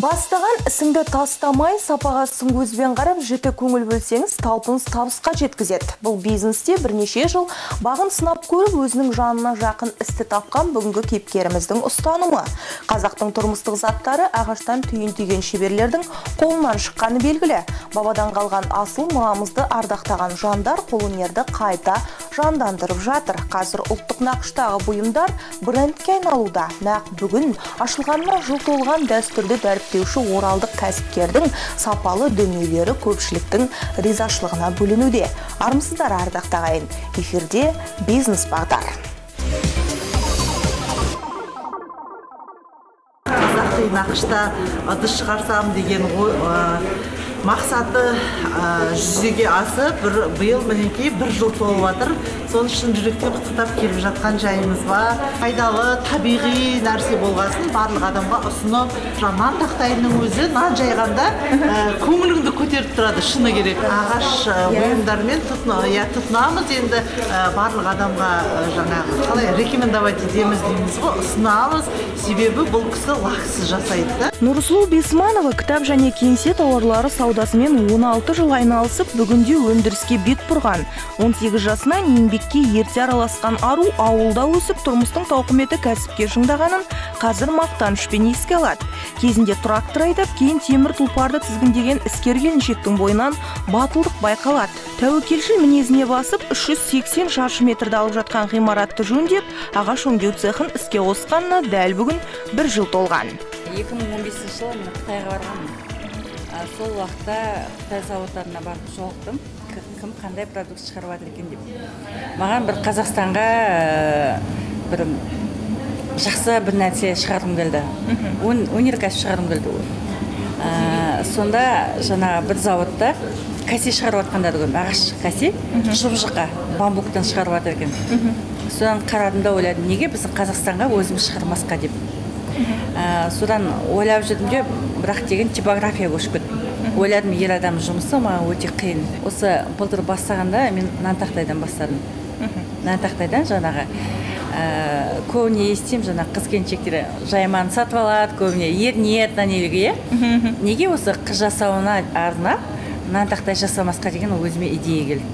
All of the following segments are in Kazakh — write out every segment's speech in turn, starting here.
бастаған ісіңді тастамай сапаға сын көзбен қарап жіті көңіл бөлсеңіз талпыныс табысқа жеткізеді. Бұл бизнесте бірнеше жыл бағын сынап көріп өзінің жанына жақын істі тапқан бүгінгі кейіпкеріміздің ұстанымы. Қазақтың тұрмыстық заттары ағаштан түйін түйген шеберлердің қолынан шыққаны белгілі. Бабадан қалған асыл мұрамызды ардақтаған жандар қолөнерді қайта жандандырып жатыр. Қазір ұлттық нақыштағы бұйымдар брендке айналуда. Нақ бүгін ашылғанына жыл толған дәстүрді дәріптеуші оралдық кәсіпкердің сапалы дүниелері көпшіліктің ризашылығына бөленуде. Армысыздар ардақты ағайын эфирде бизнес бағдар. Қазақи нақышта ыдыс шығарсам деген ой мақсаты жүзеге асып бір биыл мінекей бір жыл толып жатыр соны шын жүректен құттықтап келіп жатқан жайымыз бар пайдалы табиғи нәрсе болғасын барлық адамға ұсынып жаңа нан тақтайының өзі нан жайғанда көңіліңді көтеріп тұрады. Шыны керек. Ағаш бұйымдармен иә. тұтынамыз енді барлық адамға жаңағы қалай рекомендовать етеміз дейміз ғой. Ұсынамыз. Себебі бұл кісі лаксыз жасайды да. Нұрсұлу бесманова кітап және кеңсе тауарлары саудасымен 16 жыл айналысып бүгінде өндіріске бет бұрған. 18 жасынан еңбекке ерте араласқан ару ауылда өсіп тұрмыстың тауқыметі кәсіпкер шыңдағанын қазір мақтанышпен еске алады. Кезінде трактор айдап кейін темір тұлпарды тізгіндеген іскер келіншектің бойынан батылдық байқалады. Тәуекелшіл мінезіне басып 380 шаршы метрді алып жатқан ғимаратты жөндеп ағаш өңдеу цехын іске қосқанына дәл бүгін бір жыл толған. 2015 жылы мен қытайға барғанмын. Сол уақытта қытай зауыттарына барып жолықтым кім қандай продукт шығарып жатыр екен деп. Маған бір қазақстанға бір жақсы бір нәрсе шығарғым келді. Өнеркәсіп шығарғым келді сонда жаңағы бір зауытта кәсе шығарып жатқандарды көрдім ағаш кәсе жұп жұқа бамбуктан шығарып жатыр екен содан қарадым да ойладым неге біздің қазақстанға өзіміз шығармасқа деп. Содан ойлап жүрдім де бірақ деген типография көшіп ойладым ер адам жұмысы маған өте қиын. Осы былтыр бастағанда мен нантақтайдан бастадым. Нантақтайдан жаңағы көбіне естимін жаңағы қыз келіншектер жайманы сатып алады көбіне ерінеді на неге иә? Неге осы қыз жасауына арнап нантақтай жасамасқа деген өзіме идея келді.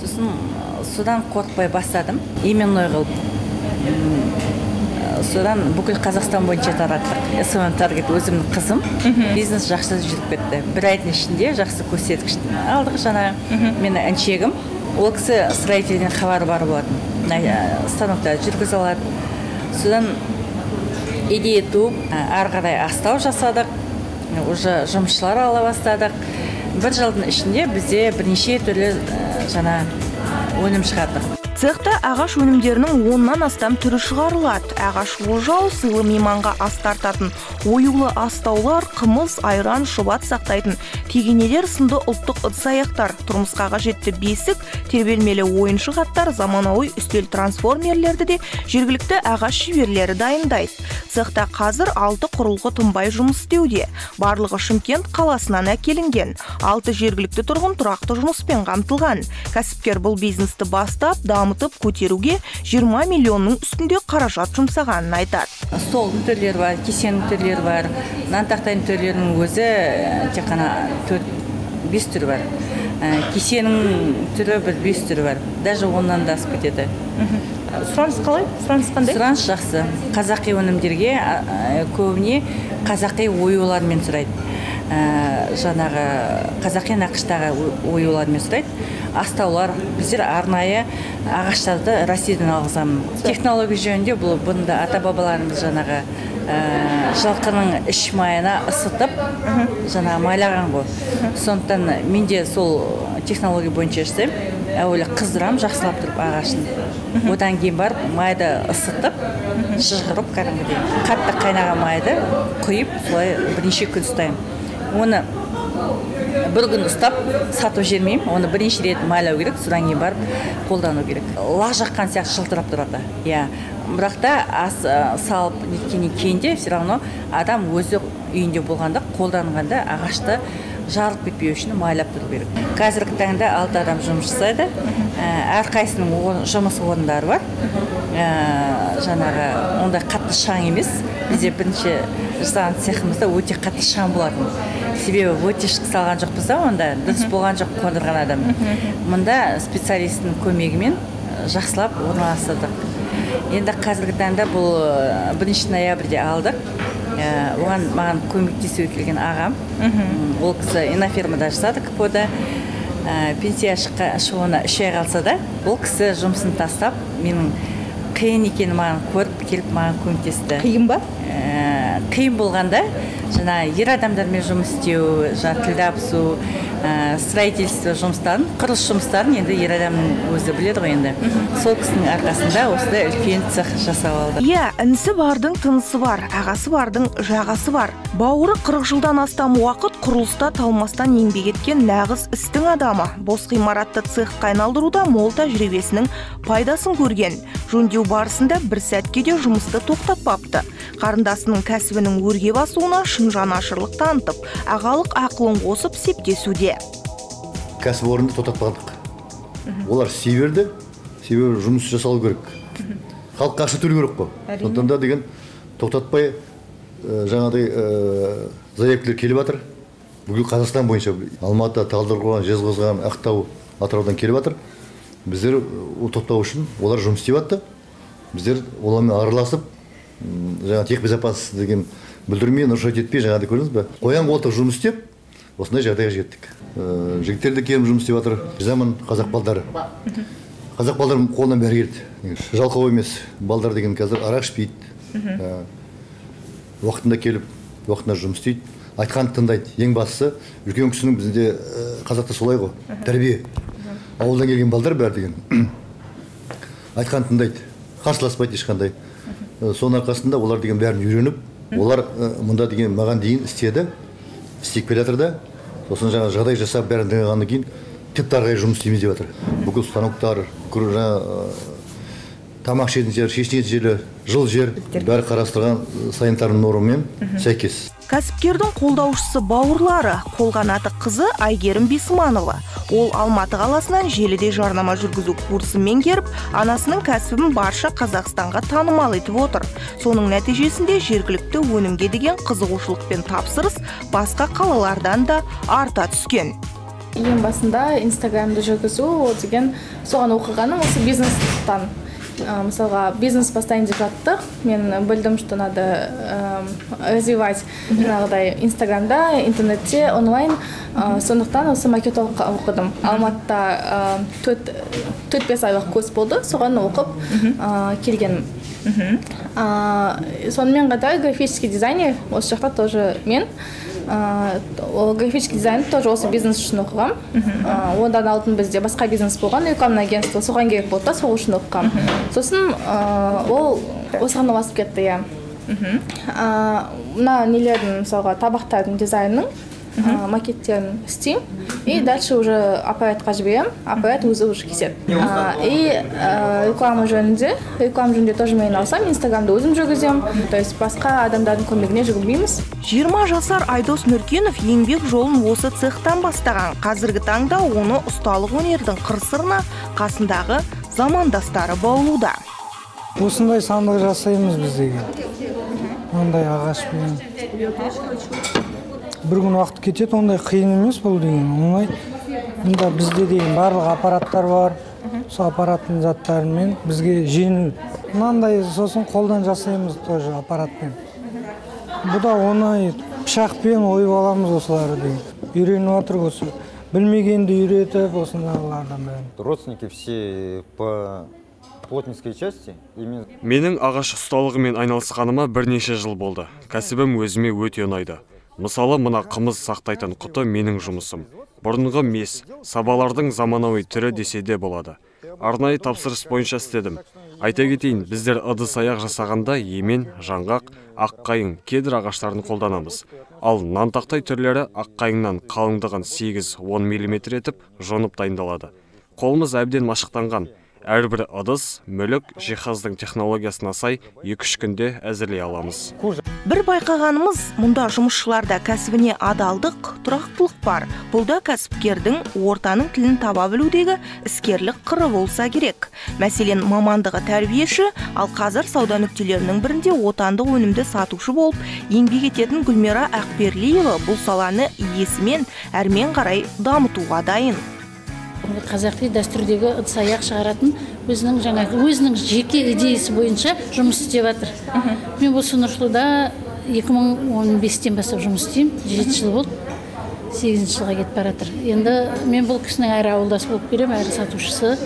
Сосын содан қорықпай бастадым. Именной қылып. Содан бүкіл қазақстан бойынша тараттық смм таргет өзімнің қызым. Бизнес жақсы жүріп кетті. Бір айдың ішінде жақсы көрсеткіш алдық жаңағы менің әншегім. Ол кісі строительден хабары бар болатын. Станокта жүргізе алады. Содан идея туып ары қарай астау жасадық. Уже жұмысшылар ала бастадық. Бір жылдың ішінде бізде бірнеше түрлі жаңа өнім шығардық. Цехта ағаш өнімдерінің оннан астам түрі шығарылады. Ағаш ожау сыйлы мейманға ас тартатын оюлы астаулар қымыз айран шұбат сақтайтын тегенелер сынды ұлттық ыдыс аяқтар тұрмысқа қажетті бесік тербелмелі ойыншық аттар заманауи үстел трансформерлерді де жергілікті ағаш шеберлері дайындайды. Цехта қазір алты құрылғы тынбай жұмыс істеуде. Барлығы шымкент қаласынан әкелінген. Алты жергілікті тұрғын тұрақты жұмыспен қамтылған. Кәсіпкер бұл бизнесті бастап дамытып көтеруге 20 миллионның үстінде қаражат жұмсағанын айтады. Столдың түрлері бар кесенің түрлері бар нан тақтайдың түрлерінің өзі тек қана төрт бес түрі бар. Кесенің түрі бір бес түрі бар. Даже оннан да асып кетеді. Сұраныс қалай? Сұраныс қандай? Сұраныс жақсы. Қазақи өнімдерге көбіне қазақи оюлармен сұрайды. Жаңағы қазақи нақыштағы оюлармен сұрайды. Астаулар біздер арнайы ағаштарды россиядан алғызамын технология жөнінде бұл бұнда ата бабаларымыз жаңағы жылқының іш майына ысытып жаңағы майлаған ғой. Сондықтан мен де сол технология бойынша жасаймын әуелі қыздырамын жақсылап тұрып ағашын. Одан кейін барып майды ысытып шыжғырып кәдімгідей. Қатты қайнаған майды құйып солай бірнеше күн ұстаймын. Оны бір күн ұстап сатып жібермеймін. Оны бірнеше рет майлау керек содан кейін барып қолдану керек. Лақ жаққан сияқты жылтырап тұрады иә. Бірақ та ас салып неткеннен кейін де все равно адам өзі үйінде болғанда қолданғанда ағашты жарылып кетпеу үшін майлап тұру керек. Қазіргі таңда алты адам жұмыс жасайды. Әрқайсысының жұмыс орындары бар. Жаңағы ондай қатты шаң емес. Бізде бірінші жасаған цехымызда өте қатты шаң болатын. Себебі вытяжка салған жоқпыз да онда дұрыс болған жоқ қондырған адам. Мұнда специалисттің көмегімен жақсылап орналастырдық. Енді қазіргі таңда бұл бірінші ноябрьде алдық. Оған маған көмектесуге келген ағам ол кісі инофермада жасады кпо да пенсия шығуына үш ай қалса да ол кісі жұмысын тастап менің қиын екенін маған көріп келіп маған көмектесті. Қиын ба? Қиын болғанда жаңа ер адамдармен жұмыс істеу жаңағы тіл табысу ә, строительство жұмыстарын құрылыс жұмыстарын енді ер адамның өзі біледі ғой енді. Сол кісінің арқасында осындай үлкен цех жасап алдық иә інісі бардың тынысы бар ағасы бардың жағасы бар. Бауыры қырық жылдан астам уақыт құрылыста талмастан еңбек еткен нағыз істің адамы. Бос ғимаратты цехқа айналдыруда мол тәжірибесінің пайдасын көрген. Жөндеу барысында бір сәтке де жұмысты тоқтатпапты. Қарындасының кәсібінің өрге басуына шын жанашырлық танытып ағалық ақылын қосып септесуде. Кәсіпорынды тоқтатпадық. Олар істей берді себебі жұмыс жасалу керек. Халыққа ақша төлеу керек қой. Сондықтан да деген тоқтатпай ә, жаңағыдай ә, заявкілер келіп жатыр бүкіл қазақстан бойынша алматы талдықорған жезқазған ақтау атыраудан келіп жатыр біздер ол тоқтау үшін олар жұмыс істеп жатты біздер олармен араласып жаңағы техбезопасность деген бүлдірмей нарушать етпей жаңағыдай көрдіңіз ба қоян қолтық жұмыс істеп осындай жағдайға жеттік. Ә, жігіттер де келіп жұмыс істеп жатыр. Ризамын қазақ балдары. Қазақ балдар қолынан бәрі келді. Жалқау емес балдар деген қазір арақ ішпейді. Ә, уақытында келіп уақытында жұмыс істейді. Айтқанды тыңдайды. Ең бастысы үлкен кісінің бізде ә, қазақта солай ғой. Тәрбие. Ауылдан келген балдар бәрі деген. Айтқанды тыңдайды. Қарсыласпайды ешқандай. Соның арқасында олар деген бәрін үйреніп олар мұнда деген маған дейін істеді істеп келе жатыр да сосын жаңағы жағдай жасап бәрін тыңдағаннан кейін тіпті ары қарай жұмыс істейміз деп жатыр бүкіл станоктар бүкіл жаңағы тамақ ішетін жер шешінетін жері жыл жер бәрі қарастырған санитарлық нормамен сәйкес. Кәсіпкердің қолдаушысы бауырлары қолғанаты қызы айгерім бисманова ол алматы қаласынан желіде жарнама жүргізу курсын меңгеріп анасының кәсібін барша қазақстанға танымал етіп отыр. Соның нәтижесінде жергілікті өнімге деген қызығушылық пен тапсырыс басқа қалалардан да арта түскен. Ең басында инстаграмды жүргізу ол деген соған оқығаным осы бизнестан. Мысалға бизнес бастайын деп жаттық мен білдім что надо ә, развивать жаңағыдай инстаграмда интернетте онлайн. Ә, сондықтан осы маркетолог оқыдым. Алматыда төрт төрт бес айлық курс болды. Соған оқып ә, келгенмін. Сонымен қатар графический дизайнер осы жақта тоже мен. Ол графический дизайн тоже осы бизнес үшін оқығанмын одан алдын бізде басқа бизнес болған рекламный агентство соған керек болды да сол үшін оқығанмын сосын ол осыған ұласып кетті иә. Мына нелердің мысалға табақтардың дизайнының макеттерін істеймін и дальше уже аппаратқа жіберемін аппарат өзі уже кеседі и реклама жөнінде реклама жөнінде тоже мен айналысамын инстаграмды өзім жүргіземін то есть басқа адамдардың көмегіне жүгінбейміз жиырма жасар айдос нұркенов еңбек жолын осы цехтан бастаған. Қазіргі таңда оны ұсталық өнердің қыр сырына қасындағы замандастары баулуда. Осындай сандық жасаймыз біз деген. Мынандай ағашпен. Бір күн уақыт кетеді ондай қиын емес бұл деген оңай. Мында бізде деген барлық аппараттар бар. Сол аппараттың заттарымен бізге жеңіл мынандай сосын қолдан жасаймыз тоже аппаратпен. Бұл да оңай пышақпен ойып аламыз осыларды деген. Үйреніп жатырық осы. Білмегенді үйретіп осындайлардан бәрін. Родственники все по плотницкой части менің ағаш ұсталығымен айналысқаныма бірнеше жыл болды. Кәсібім өзіме өте ұнайды. Мысалы мына қымыз сақтайтын құты менің жұмысым. Бұрынғы мес сабалардың заманауи түрі десе де болады. Арнайы тапсырыс бойынша істедім. Айта кетейін біздер ыдыс аяқ жасағанда емен жаңғақ аққайың кедір ағаштарын қолданамыз. Ал нантақтай түрлері аққайыңнан қалыңдығын 8-10 мм етіп жонып дайындалады. Қолымыз әбден машықтанған. Әрбір ыдыс мүлік жиһаздың технологиясына сай екі үш күнде әзірлей аламыз. Бір байқағанымыз мұнда жұмысшыларда кәсібіне адалдық тұрақтылық бар. Бұл да кәсіпкердің ортаның тілін таба білудегі іскерлік қыры болса керек. Мәселен мамандығы тәрбиеші ал қазір сауда нүктелерінің бірінде отандық өнімді сатушы болып еңбек ететін гүлмира ақберлиева бұл саланы иесімен әрмен қарай дамытуға дайын. Қазақи дәстүрдегі ыдыс аяқ шығаратын өзінің жаңағы өзінің жеке идеясы бойынша жұмыс істеп жатыр. Мен осы нұрсұлуда 2015-тен бастап жұмыс істеймін. жеті жыл болды. сегізінші жылға кетіп бара жатыр. Енді мен бұл кісінің әрі ауылдас болып келемін әрі сатушысы.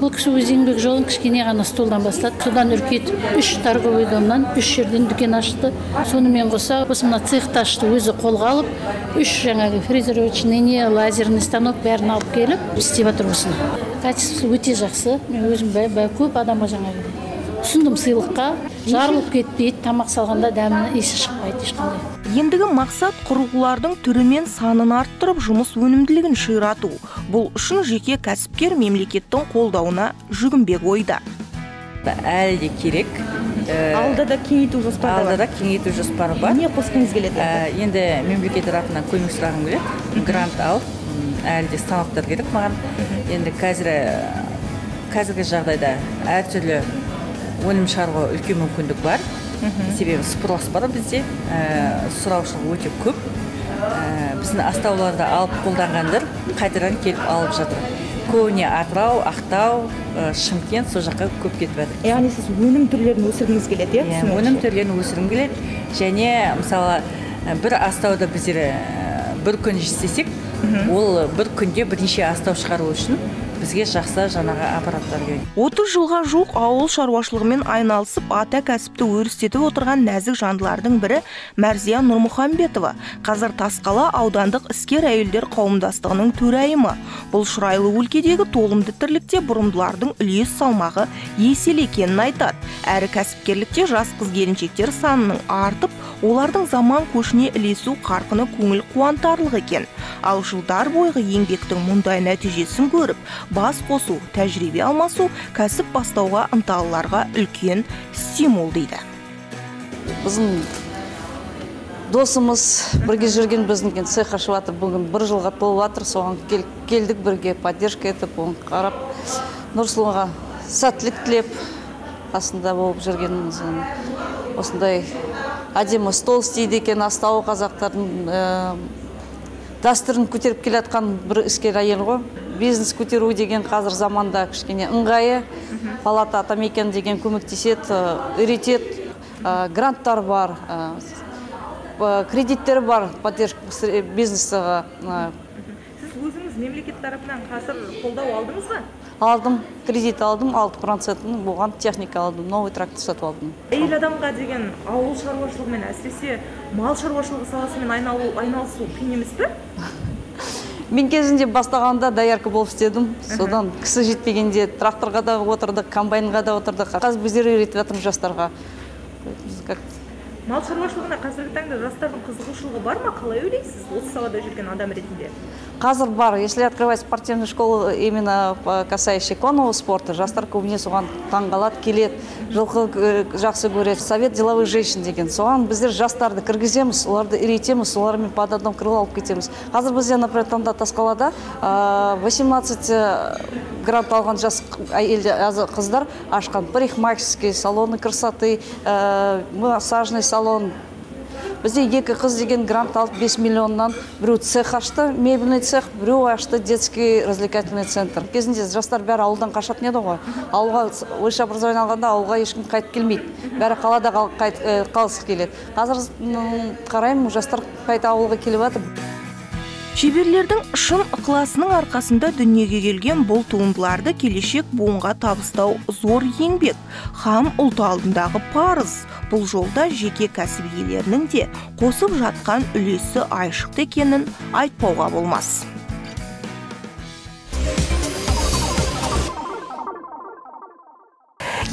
Бұл кісі өз еңбек жолын кішкене ғана столдан бастады. Содан үркетіп үш торговый домнан үш жерден дүкен ашты. Сонымен қоса осы мына цехты ашты өзі қолға алып үш жаңағы фрезеровочный не лазерный станок бәрін алып келіп істеп жатыр осыны. Качествосы өте жақсы. Мен өзім көп адамға жаңағы ұсындым сыйлыққа. Жарылып кетпейді тамақ салғанда дәмі иісі шықпайды ешқандай. Ендігі мақсат құрылғылардың түрі мен санын арттырып жұмыс өнімділігін ширату. Бұл үшін жеке кәсіпкер мемлекеттің қолдауына жүгінбек ойда. Әлі де керек алда да кеңейту жоспары алда да кеңейту жоспары бар. Не қосқыңыз келеді? Енді мемлекет тарапынан көмек сұрағым келеді. Грант алып әлі де станоктар керек маған. Енді қазір қазіргі жағдайда әртүрлі өнім шығаруға үлкен мүмкіндік бар. Себебі спрос бар бізде. Сұраушылық өте көп. Біздің астауларды алып қолданғандар қайтадан келіп алып жатыр. Көбіне атырау ақтау шымкент сол жаққа көп кетіп жатыр. Яғни сіз өнім түрлерін өсіргіңіз келеді иә өнім түрлерін өсіргім келеді. Және мысалы бір астауды біздер бір күн істесек ол бір күнде бірнеше астау шығару үшін бізге жақсы жаңағы аппараттар керек. 30 жылға жуық ауыл шаруашылығымен айналысып ата кәсіпті өрістетіп отырған нәзік жандылардың бірі мәрзия нұрмұхамбетова. Қазір тасқала аудандық іскер әйелдер қауымдастығының төрайымы. Бұл шұрайлы өлкедегі толымды тірлікте бұрымдылардың үлес салмағы еселі екенін айтады. Әрі кәсіпкерлікте жас қыз келіншектер санының артып олардың заман көшіне ілесу қарқыны көңіл қуантарлық екен. Ал жылдар бойғы еңбектің мұндай нәтижесін көріп бас қосу тәжірибе алмасу кәсіп бастауға ынталыларға үлкен стимул дейді. Біздің досымыз бірге жүрген біздің цех ашып жатыр бүгін бір жылға толып жатыр соған келдік бірге поддержка етіп оны қарап нұрсұлуға сәттілік тілеп қасында болып жүргеніміз осындай әдемі стол істейді екен астауы қазақтардың дәстүрін көтеріп келе жатқан бір іскер әйел ғой. Бизнес көтеру деген қазір заманда кішкене ыңғайы. Палата атамекен деген көмектеседі үйретеді гранттар бар кредиттер бар поддержка бизнесқа сіз мемлекет тарапынан қазір қолдау алдыңыз ба? Алдым. Кредит алдым алты процентін болған техника алдым новый трактор сатып алдым. Әйел адамға деген ауыл шаруашылығымен әсіресе мал шаруашылығы саласымен айналысу қиын емес пе? Мен кезінде бастағанда доярка болып істедім. Содан кісі жетпегенде тракторға да отырдық комбайнға да отырдық. Қазір біздер үйретіп жатырмыз жастарға. Мал шаруашылығына қазіргі таңда жастардың қызығушылығы бар ма? Қалай ойлайсыз? осы салада жүрген адам ретінде. Қазір бар. Если открывать спортивную школу именно касающий конного спорта жастар көбіне соған таңғалады келеді. Жылқы жақсы көреді. Совет деловых женщин деген. Соған біздер жастарды кіргіземіз оларды үйретеміз солармен под одно крыло алып кетеміз. Қазір бізде например таңда тасқалада 18 грант алған жас әйел қыздар ашқан. Парикмахерский салоны красоты массажный салон бізде екі қыз деген грант алып 5 миллионнан біреу цех ашты мебельный цех біреу ашты детский развлекательный центр. Кезінде жастар бәрі ауылдан қашатын еді ғой. Ауылға высшее образование алғанда ауылға ешкім қайтып келмейді. Бәрі қалада қалғысы келеді. Қазір қараймын жастар қайта ауылға келіп жатыр. Шеберлердің шын ықыласының арқасында дүниеге келген бұл туындыларды келешек буынға табыстау зор еңбек. Һәм ұлт алдындағы парыз. Бұл жолда жеке кәсіп иелерінің де қосып жатқан үлесі айшықты екенін айтпауға болмас.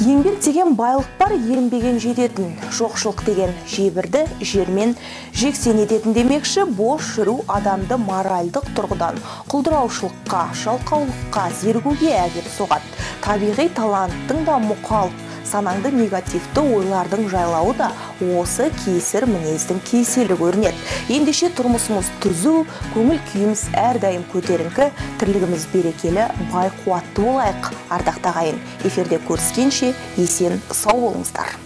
Еңбек деген байлық бар ерінбеген жететін жоқшылық деген жебірді жермен жексен ететін демекші бос жүру адамды моральдық тұрғыдан құлдыраушылыққа жалқаулыққа зергуге әкеп соғады. Табиғи таланттың да мұқалып санаңды негативті ойлардың жайлауы да осы кесір мінездің кеселі көрінеді. Ендеше тұрмысымыз түзу көңіл күйіміз әрдайым көтеріңкі тірлігіміз берекелі бай қуатты болайық. Ардақты ағайын эфирде көріскенше есен сау болыңыздар.